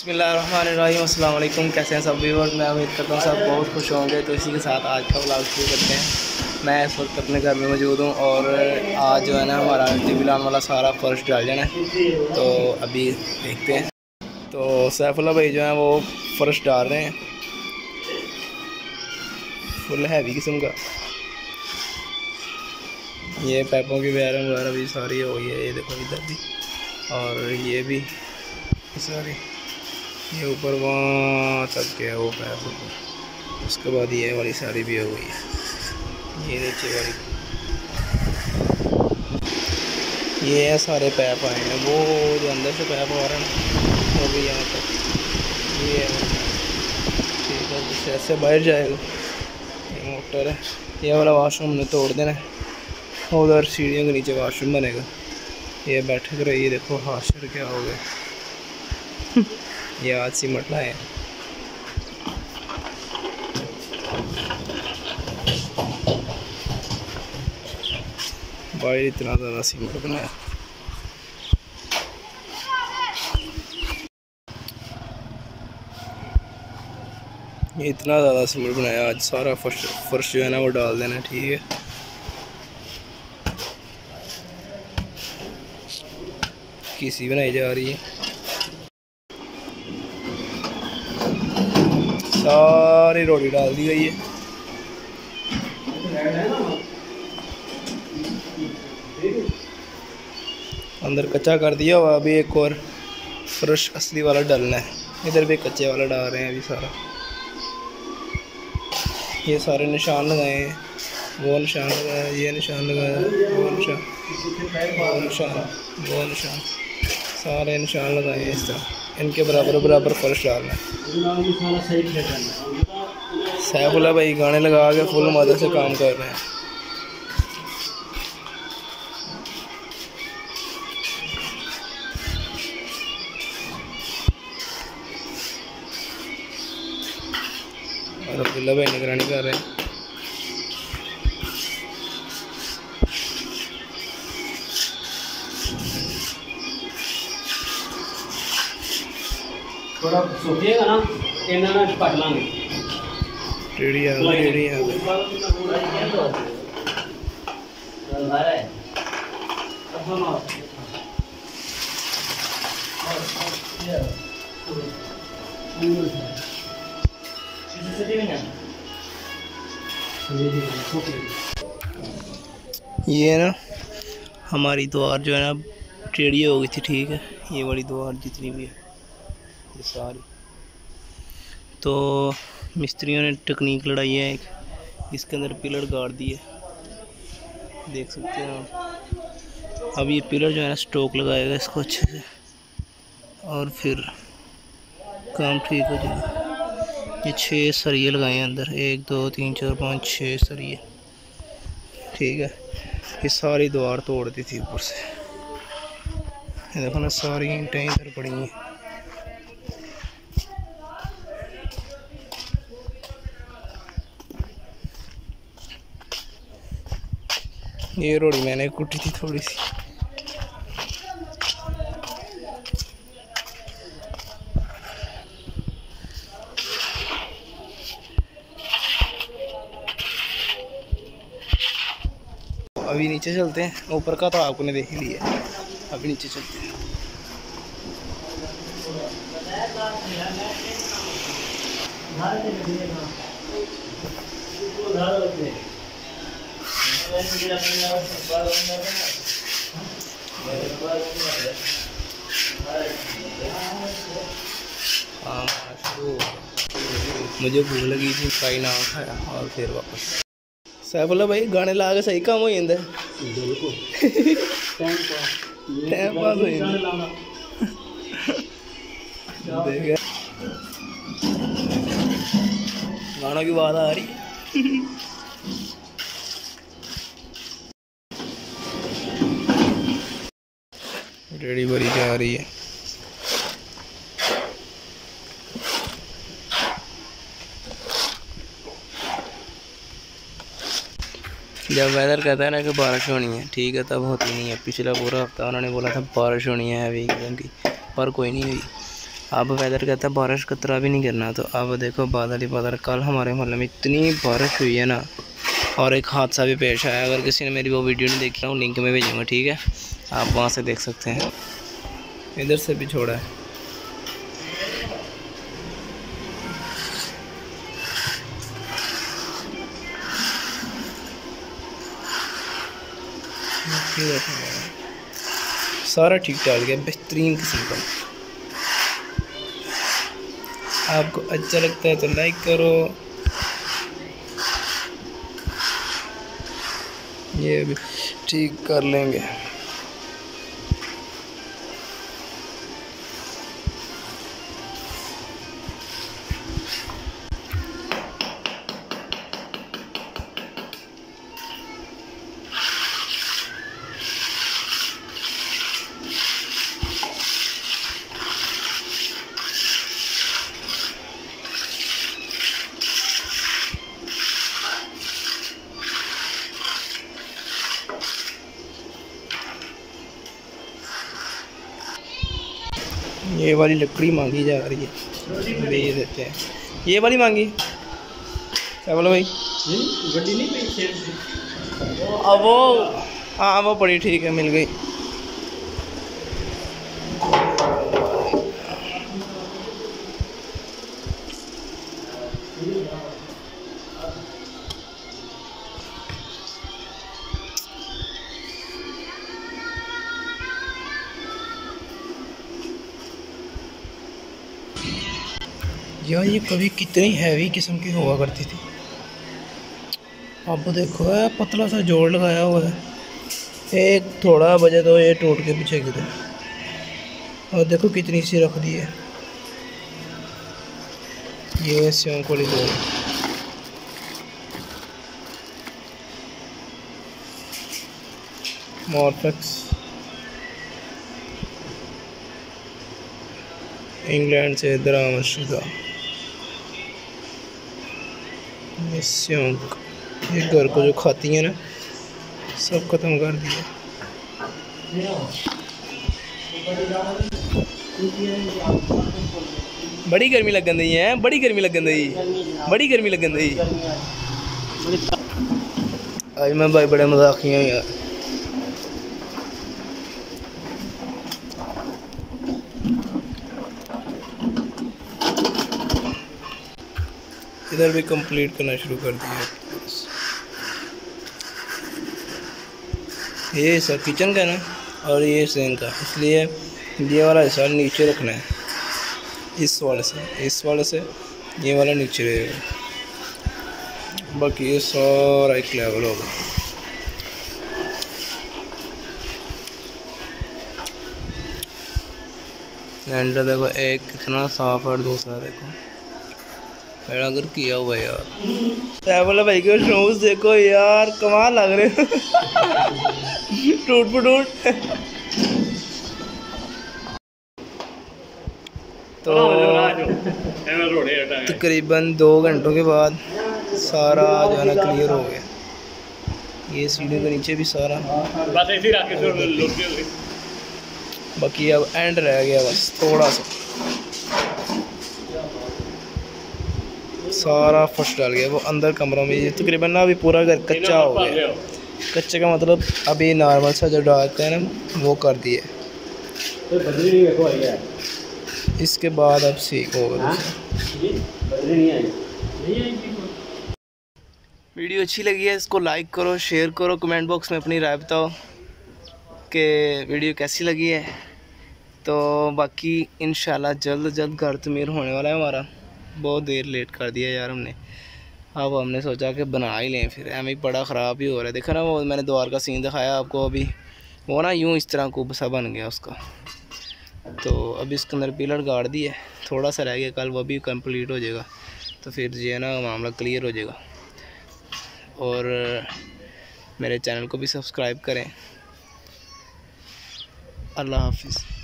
बसमीम कैसे हैं सब व्यूवर मैं उम्मीद करता हूँ सब बहुत खुश होंगे। तो इसी के साथ आज का ब्लॉग शुरू करते हैं। मैं इस वक्त अपने घर में मौजूद हूँ और आज जो है ना हमारा टी लाने वाला सारा फर्श डाल जाना है। तो अभी देखते हैं। तो सैफुल्ला भाई जो है वो फर्श डाल रहे हैं। फुल हैवी किस्म का। ये पैपों की वायरिंग वगैरह भी सारी हो गई है। ये देखो इधर भी। और ये भी। सारी। ये ऊपर वहाँ तक गया वो पैप ऊपर उसके बाद ये वाली साड़ी भी हो गई। है ये नीचे वाली। ये है सारे पैप आए हैं। वो जो अंदर से पैप आ रहे हैं वो भी यहाँ तक। ये है। ठीक है जिससे ऐसे बाहर जाएगा। ये मोटर है। ये वाला वाशरूम ने तोड़ देना है। उधर सीढ़ियों के नीचे वाशरूम बनेगा। ये बैठे कर ये देखो हाशर क्या हो गया। ये आज सिमट लाए बाहर इतना ज़्यादा सीमेंट बनाया ये इतना ज़्यादा सीमेंट बनाया आज, सारा फर्श फर्श जो है ना वो डाल देना ठीक है। किसी बनाई जा रही है। सारी रोटी डाल दी गई है। अंदर कच्चा कर दिया हुआ, अभी एक और फ्रेश असली वाला डालना है। इधर भी कच्चे वाला डाल रहे हैं अभी सारा। ये सारे निशान लगाए हैं। वो निशान लगाया, ये निशान लगाया, वो निशान वो निशान वो निशान। सारे निशान लगाए इस तरह। इनके बराबर बराबर फर्श डालना सैफुल्ला भाई गाने लगा के फुल मदद से काम कर रहे हैं। अब्दुल्ला भाई निगरानी कर रहे हैं। थोड़ा सोचिएगा ना इन्हें ना पट लाने टेढ़ी आ गई टेढ़ी आ गई ये ना हमारी द्वार जो है ना टेढ़ी हो गई थी ठीक है। ये वाली द्वार जितनी भी है। ये सारी। तो मिस्त्रियों ने टेक्निक लड़ाई है एक इसके अंदर पिलर गाड़ दिए। देख सकते हैं आप। अब ये पिलर जो है ना, स्टोक लगाएगा इसको अच्छे से। और फिर काम ठीक हो जाएगा। ये छः सरिये लगाए हैं अंदर। एक, दो, तीन, चार, पाँच छः सरिये। ठीक है। ये सारी दीवार तोड़ दी थी ऊपर से। देखो ना, सारी ईंटें इधर पड़ी हैं। ये रोड़ी मैंने कुटी थी थोड़ी सी। अभी नीचे चलते हैं। ऊपर का तो आपने देख लिया। अभी नीचे चलते हैं। शुरू मुझे भूख लगी थी फ्राई ना खाया और फिर वापस। सैफुल्ला भाई गाने ला के सही काम हो जाता टाइम पास हो जाता देख गानों की बात आ रही रेडी भरी जा रही है। जब वेदर कहता है ना कि बारिश होनी है, ठीक है, तब होती नहीं है। पिछला पूरा हफ़्ता उन्होंने बोला था, बारिश होनी है अभी एकदम की, पर कोई नहीं हुई। अब वेदर कहता है, बारिश कतरा भी नहीं करना तो अब देखो बादल ही बादल। कल हमारे मोहल्ले में इतनी बारिश हुई है ना, और एक हादसा भी पेश आया। अगर किसी ने मेरी वो वीडियो नहीं देखी हूँ लिंक में भेजूँगा, ठीक है? आप वहाँ से देख सकते हैं। इधर से भी छोड़ा है। सारा ठीक ठाक गया बेहतरीन किस्म का। आपको अच्छा लगता है तो लाइक करो। ये भी ठीक कर लेंगे। ये वाली लकड़ी मांगी जा रही है। भेज देते हैं। ये वाली मांगी? क्या बोलो भाई? गड्डी नहीं अब वो हाँ वो पड़ी ठीक है मिल गई। यार ये कभी कितनी हैवी किस्म की हुआ करती थी। अब देखो है पतला सा जोड़ लगाया हुआ है। एक थोड़ा बजे तो ये टूट के पीछे गिरे। और देखो कितनी सी रख दी है। ये वाली जोड़। मॉर्फेक्स इंग्लैंड से इधर दरामद शुदा। ये स्योंक ये घर को जो खाती है ना सब ख़त्म कर दिया बड़ी गर्मी लगन दी है बड़ी गर्मी लगन दी बड़ी गर्मी लगन दी अज मैं भाई बड़े मज़ाक यार। इधर भी कंप्लीट करना शुरू कर दिया ये सर किचन का ना? और ये सेन का। इसलिए ये वाला हिस्सा नीचे रखना है। इस वाले से, इस वाले से ये वाला नीचे रहेगा बाकी ये सारा एक लेवल होगा। एंड देखो, एक कितना साफ़ और दूसरा देखो। अगर किया हुआ यार। बोला भाई के शूज़ देखो यार कमाल लग रहे टूट फटूट तो तकरीबन दो घंटों के बाद सारा जो है ना क्लियर हो गया। ये सीढ़ी के नीचे भी सारा। बस ऐसे रख के लोग बाकी अब एंड रह गया बस थोड़ा सा। सारा फ़र्स्ट डाल गया वो अंदर कमरों में ये तकरीबन ना अभी पूरा घर कच्चा हो गया कच्चे का मतलब अभी नॉर्मल सा जो डालते हैं ना वो कर दिए। बदली नहीं देखो आई है। इसके बाद अब सीख होगा। हाँ? बदली नहीं आई। नहीं आई वीडियो अच्छी लगी है इसको लाइक करो शेयर करो कमेंट बॉक्स में अपनी राय बताओ कि वीडियो कैसी लगी है। तो बाकी इन जल्द जल्द घर तमीर होने वाला है हमारा। बहुत देर लेट कर दिया यार हमने। अब हमने सोचा कि बना ही लें, फिर एम ही बड़ा ख़राब ही हो रहा है। देखा ना वो, मैंने द्वार का सीन दिखाया आपको अभी। वो ना यूँ इस तरह कुब सा बन गया उसका। तो अभी इसके अंदर पिलर गाड़ दिए। थोड़ा सा रह गया, कल वो भी कंप्लीट हो जाएगा। तो फिर जो है ना, मामला क्लियर हो जाएगा। और मेरे चैनल को भी सब्सक्राइब करें। अल्लाह हाफिज़।